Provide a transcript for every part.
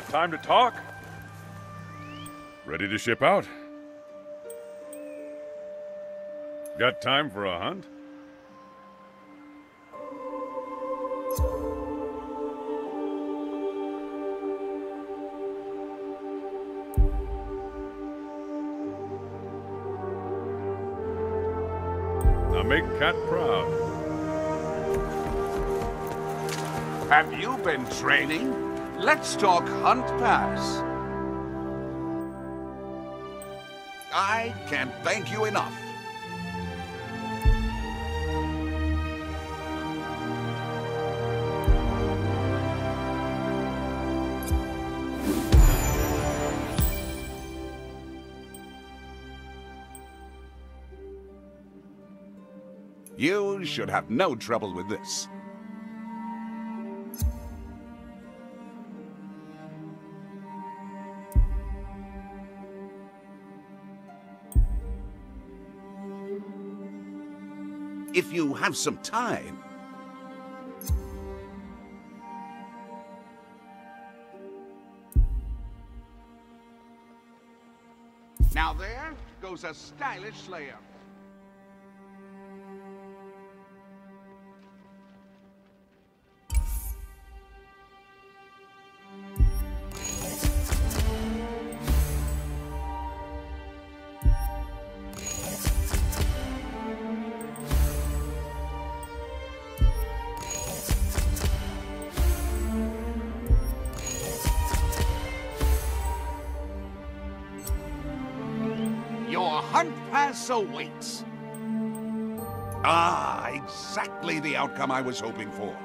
Got time to talk? Ready to ship out? Got time for a hunt? Now make Cat proud. Have you been training? Let's talk Hunt Pass. I can't thank you enough. You should have no trouble with this. If you have some time, Now there goes a stylish slayer. Pass awaits. Ah, exactly the outcome I was hoping for.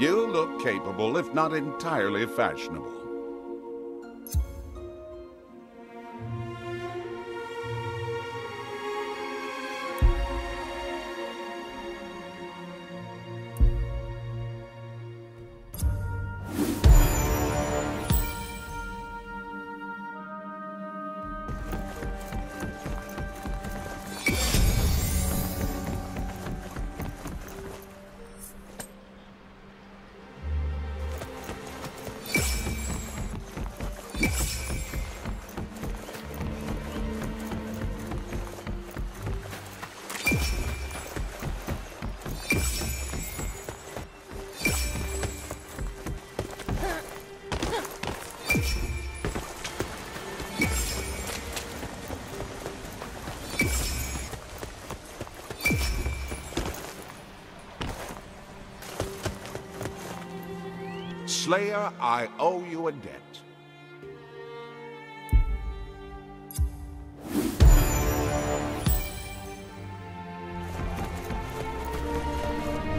You look capable, if not entirely fashionable. Slayer, I owe you a debt.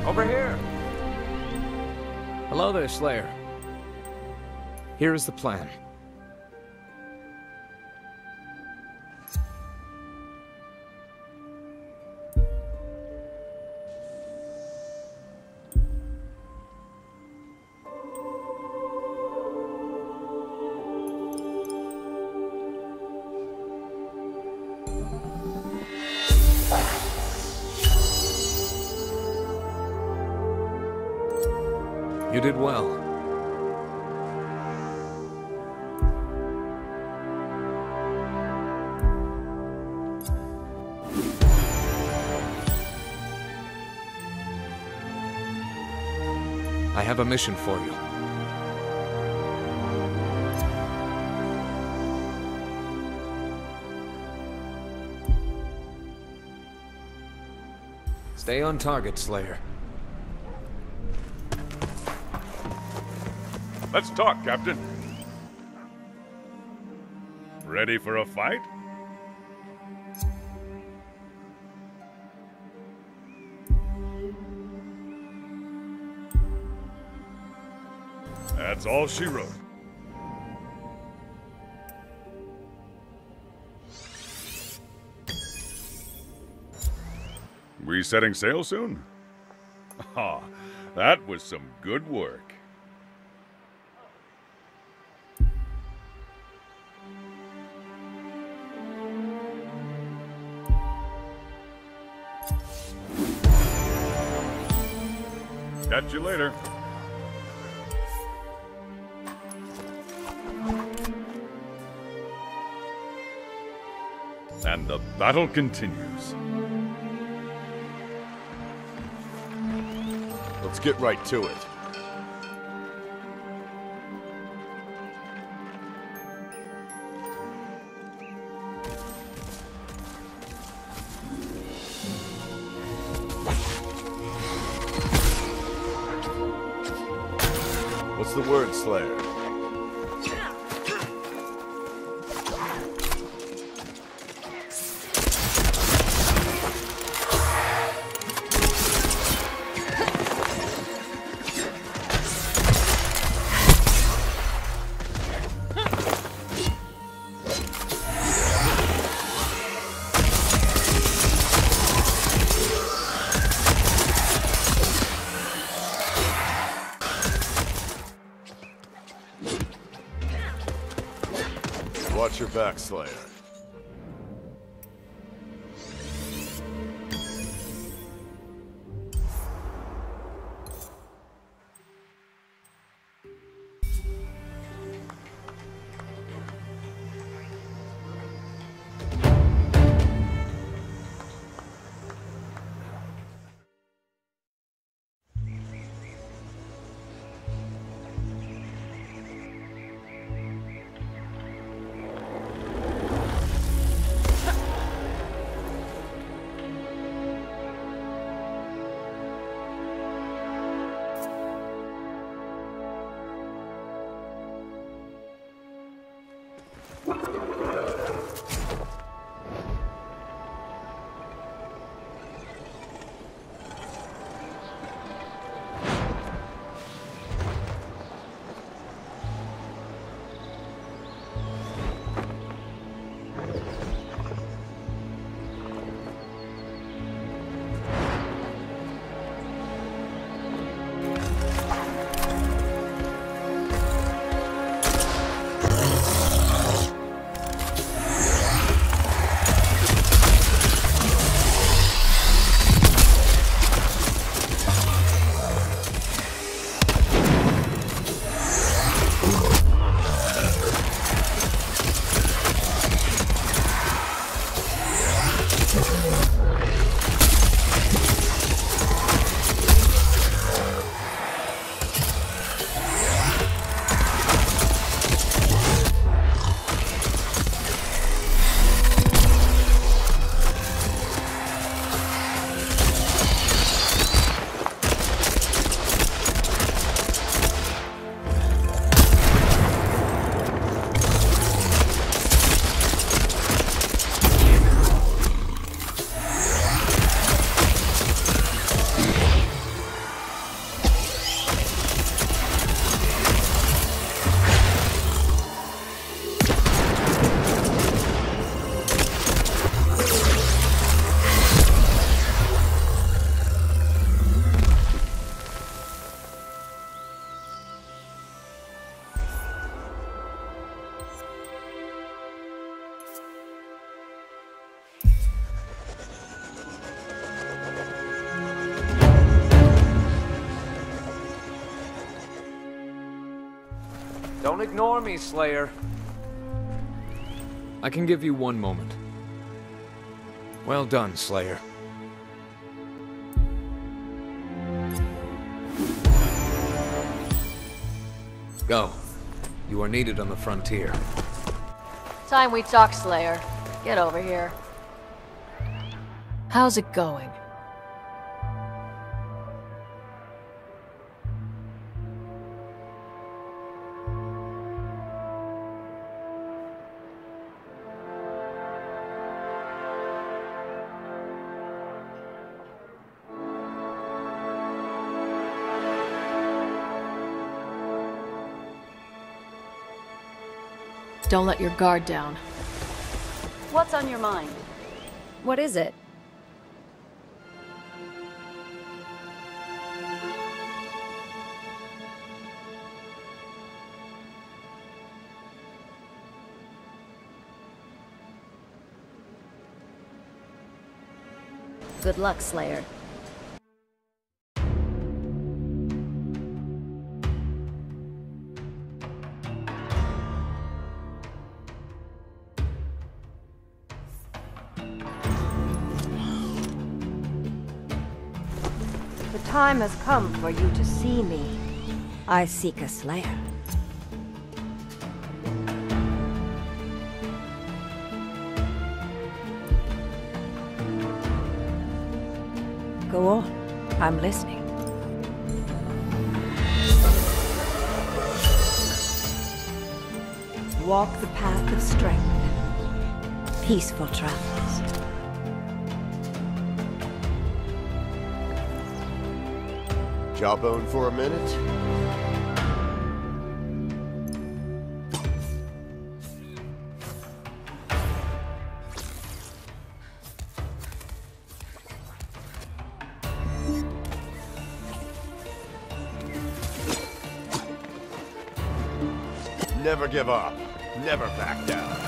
Over here! Hello there, Slayer. Here is the plan. Did well. I have a mission for you. Stay on target, Slayer. Let's talk, Captain. Ready for a fight? That's all she wrote. We setting sail soon? Ah, that was some good work. Catch you later. And the battle continues. Let's get right to it. The word, Slayer? Watch your back, Slayer. Don't ignore me, Slayer. I can give you one moment. Well done, Slayer. Go. You are needed on the frontier. Time we talk, Slayer. Get over here. How's it going? Don't let your guard down. What's on your mind? What is it? Good luck, Slayer. Time has come for you to see me. I seek a slayer. Go on. I'm listening. Walk the path of strength. Peaceful travels. Jawbone for a minute? Never give up. Never back down.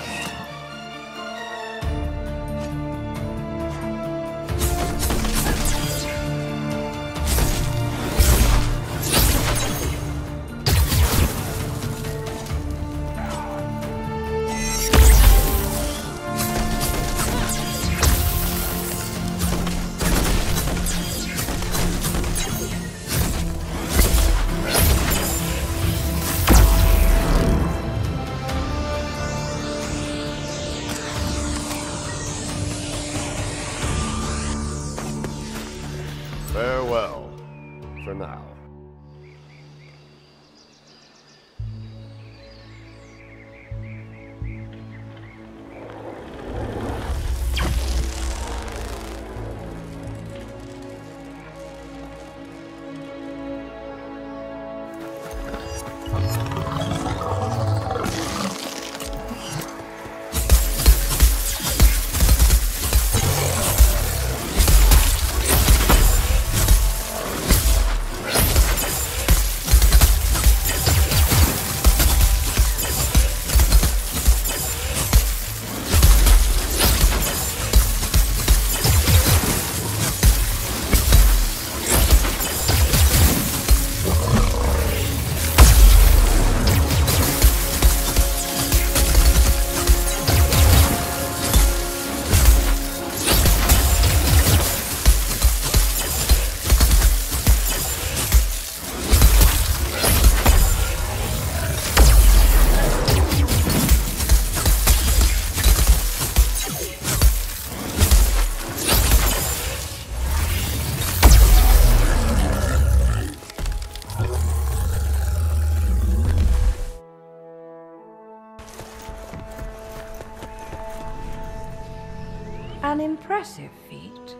Impressive feat.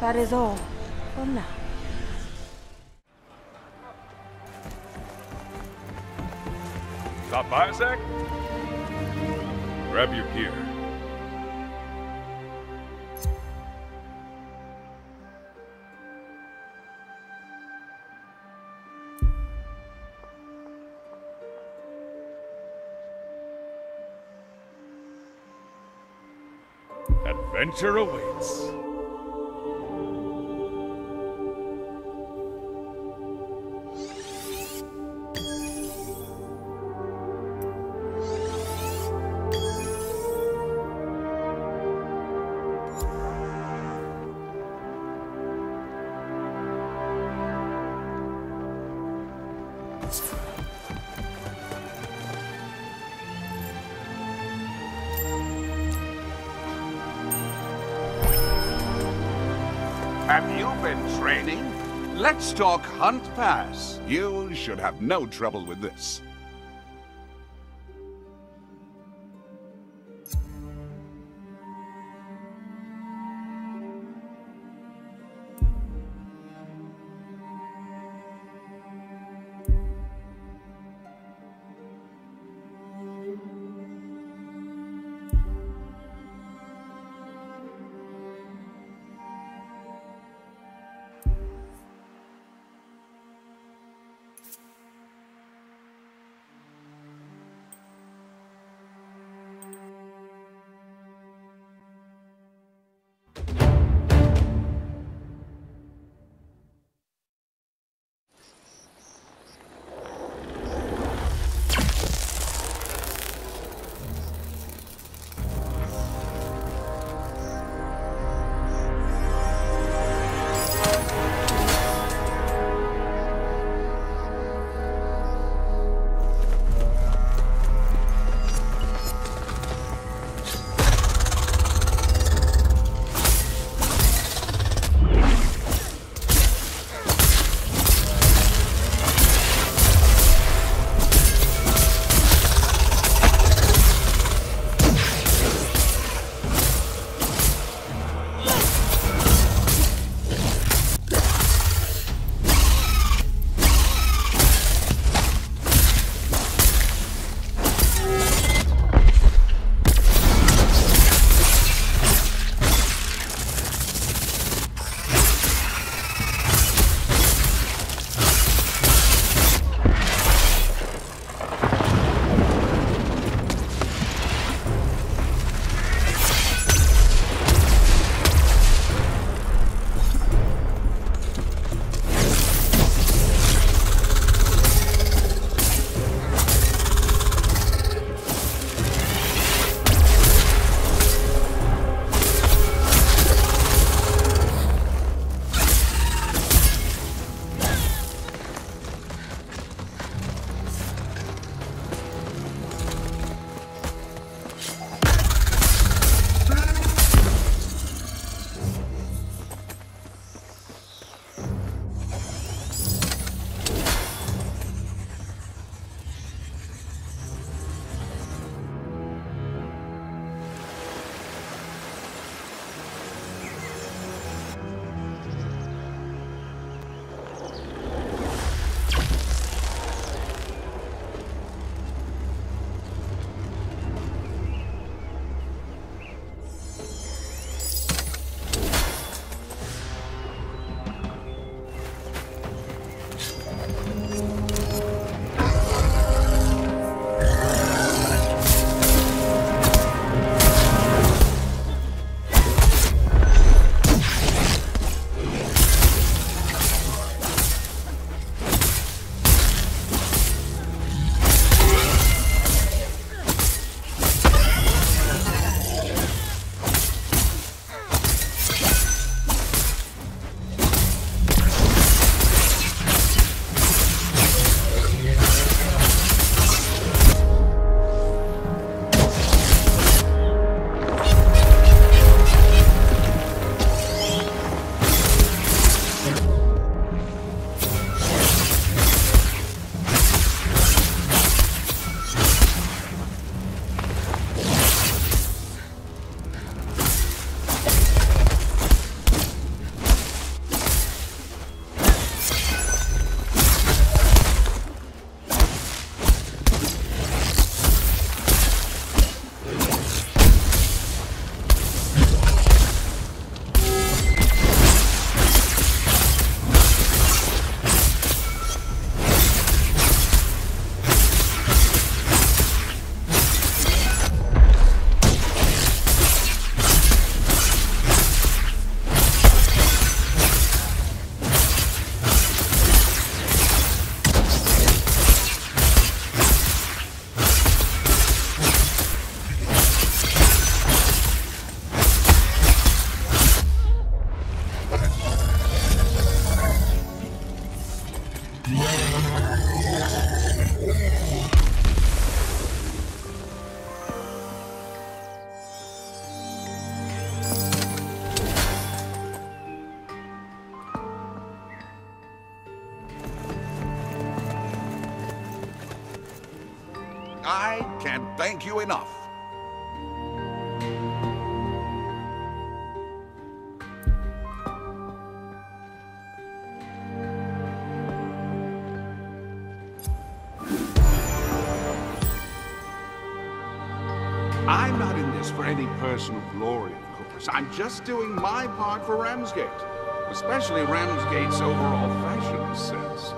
That is all for now. Stop by a sec? Grab your gear. Adventure awaits. Training? Let's talk Hunt Pass. You should have no trouble with this. I'm not in this for any personal glory, of course. I'm just doing my part for Ramsgate. Especially Ramsgate's overall fashion sense.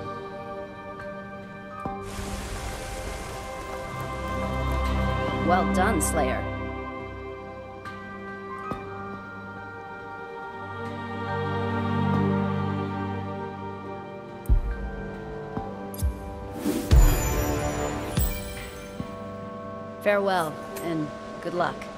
Well done, Slayer. Farewell, good luck.